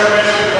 Amen.